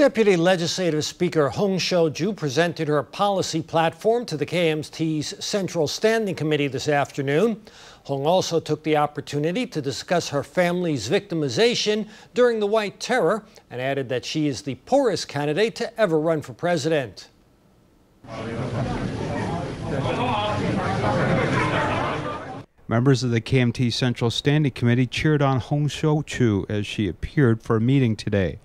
Deputy Legislative Speaker Hung Hsiu-chu presented her policy platform to the KMT's Central Standing Committee this afternoon. Hung also took the opportunity to discuss her family's victimization during the White Terror and added that she is the poorest candidate to ever run for president. Members of the KMT Central Standing Committee cheered on Hung Hsiu-chu as she appeared for a meeting today.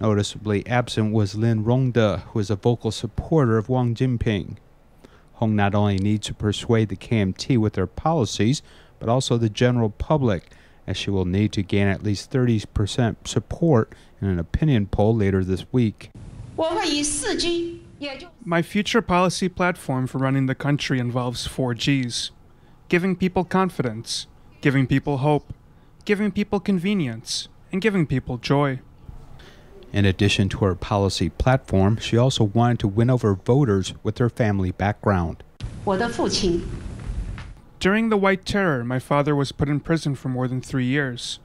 Noticeably absent was Lin Rong-te, who is a vocal supporter of Wang Jin-pyng. Hung not only needs to persuade the KMT with their policies, but also the general public, as she will need to gain at least 30% support in an opinion poll later this week. My future policy platform for running the country involves four G's giving people confidence, giving people hope, giving people convenience, and giving people joy. In addition to her policy platform, she also wanted to win over voters with her family background. During the White Terror, my father was put in prison for more than three years.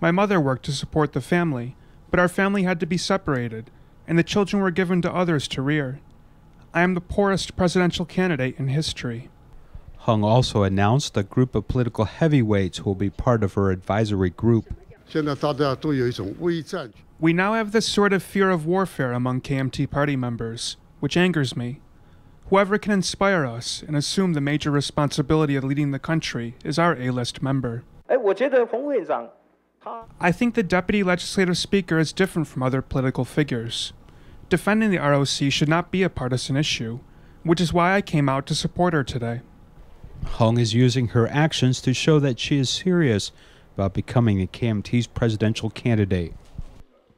My mother worked to support the family, but our family had to be separated, and the children were given to others to rear. I am the poorest presidential candidate in history. Hung also announced a group of political heavyweights who will be part of her advisory group. We now have this sort of fear of warfare among KMT party members, which angers me. Whoever can inspire us and assume the major responsibility of leading the country is our A list member. I think the deputy legislative speaker is different from other political figures. Defending the ROC should not be a partisan issue, which is why I came out to support her today. Hung is using her actions to show that she is serious about becoming the KMT's presidential candidate.